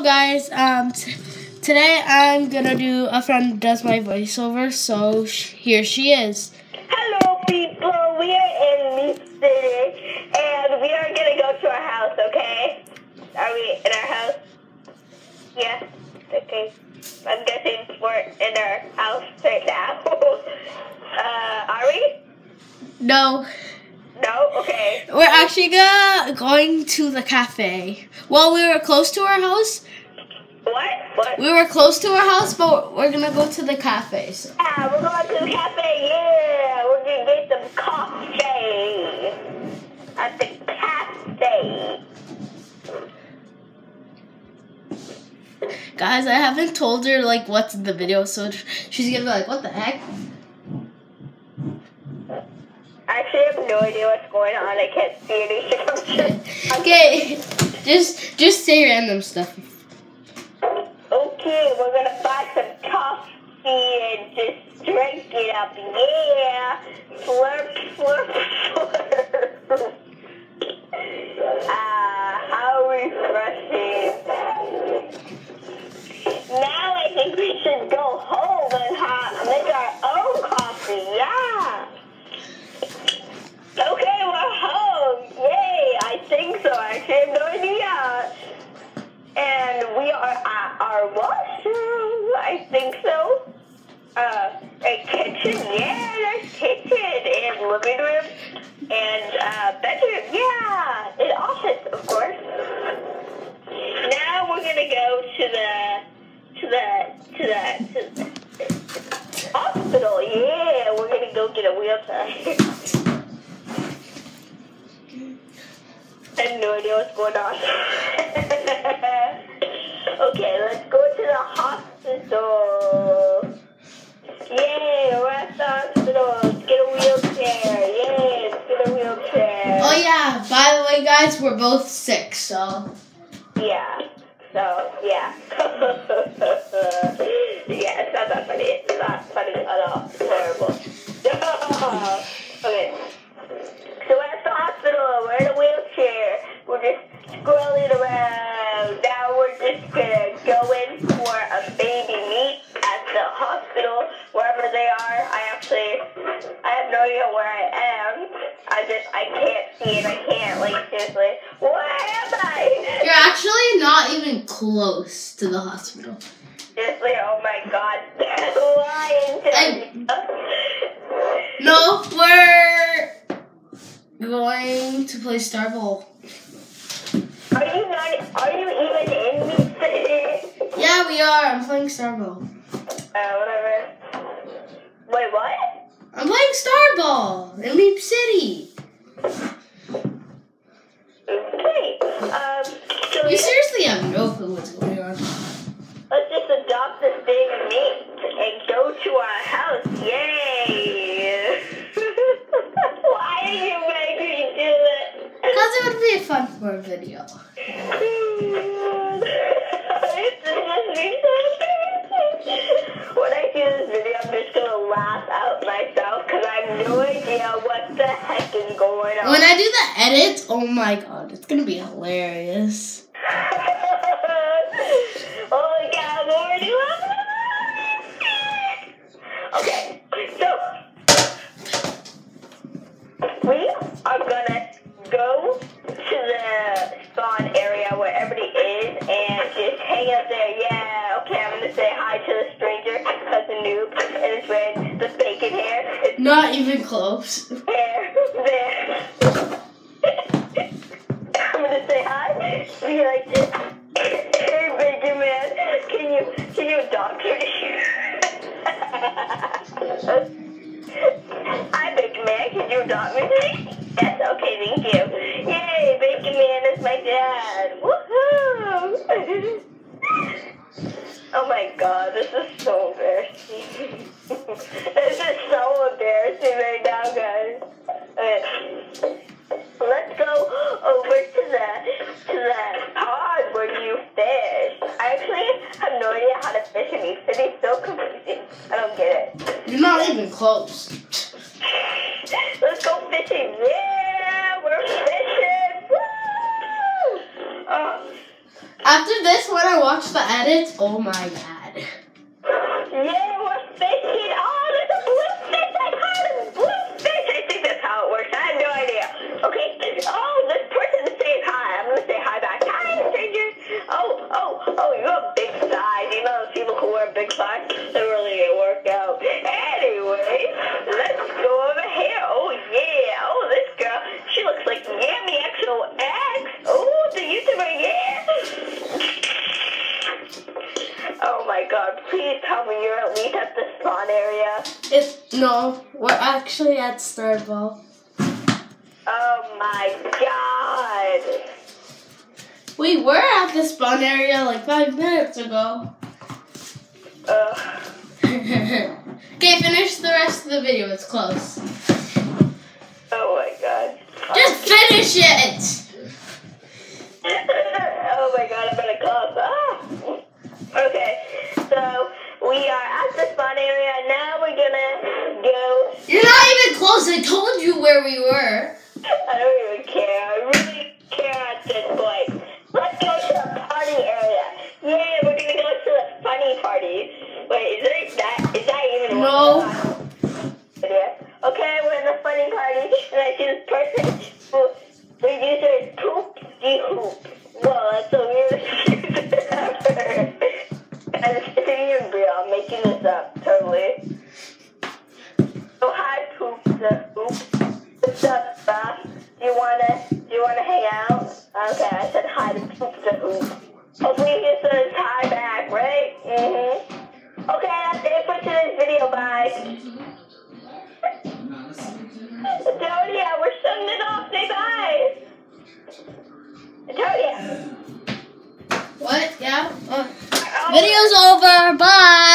Hello guys, um, today I'm gonna do a friend does my voiceover, so here she is. Hello people, we are in Meep City, and we are gonna go to our house, okay? Are we in our house? Yeah, okay. I'm guessing we're in our house right now. uh, are we? No. No? Okay. We're actually gonna, going to the cafe. Well, we were close to our house. What? We were close to our house, but we're gonna go to the cafe. So. Yeah, we're going to the cafe, yeah! We're gonna get some coffee at the cafe. Guys, I haven't told her like what's in the video, so she's gonna be like, "What the heck?" I actually have no idea what's going on. I can't see anything. Okay, just just say random stuff. We're gonna buy some coffee and just drink it up. Yeah, slurp, slurp, slurp. Our washroom. I think so. Uh, a kitchen. Yeah, there's kitchen and living room and uh, bedroom. Yeah, and office, of course. Now we're gonna go to the to the to the, to the hospital. Yeah, we're gonna go get a wheelchair. I have no idea what's going on. okay, let's go to the hospital. Yay, we're at the hospital. Let's get a wheelchair. Yay, let's get a wheelchair. Oh yeah, by the way, guys, we're both sick, so. Yeah. So, yeah. yeah, it's not that funny. It's not funny at all. It's terrible. are. I actually, I have no idea where I am. I just, I can't see it. I can't, like, seriously. Where am I? You're actually not even close to the hospital. Seriously, oh my god. Lying to me. No, we're going to play Star Ball. Are you not, are you even in Meep City? Yeah, we are. I'm playing Star Ball. Uh, whatever. Wait, what? I'm playing Star Ball in Meep City. Okay. Um, so You seriously have no clue what's going on. let's just adopt this baby meat and go to our house. Yay! Why are you making me do it? Because it would be fun for a video. no idea what the heck is going on. When I do the edits, oh my god, it's gonna be hilarious. oh my god, I'm already laughing. Okay, Not even close. there, there. I'm gonna say hi. Be like, hey, bacon man, can you can you adopt me? Hi, bacon man, can you adopt me. Yes, okay, thank you. Yay, bacon man is my dad. Woohoo! Oh my god, this is so embarrassing. this is so get it. You're not even close. Let's go fishing. Yeah, we're fishing. Woo! Oh, After this, when I watch the edits, oh my god. Yay, we're fishing. Oh, there's a blue fish. I caught a blue fish. I think that's how it works. I have no idea. Okay. Oh, this person is saying hi. I'm gonna say hi back. Hi, stranger. Oh, oh, oh, you have big thighs. You know those people who wear big thighs? Oh my god, please tell me you're at least at the spawn area. It no, we're actually at Starball. Oh my god. We were at the spawn area like five minutes ago. Ugh. okay, finish the rest of the video. It's close. Oh my god. Just finish it. Okay, I said hi to poop the hoop. Hopefully he says hi back, right? Mm-hmm. Okay, that's it for today's video, bye. Dodia, we're shutting it off. Say bye. Dodia. What? Yeah. Uh, video's over. Bye.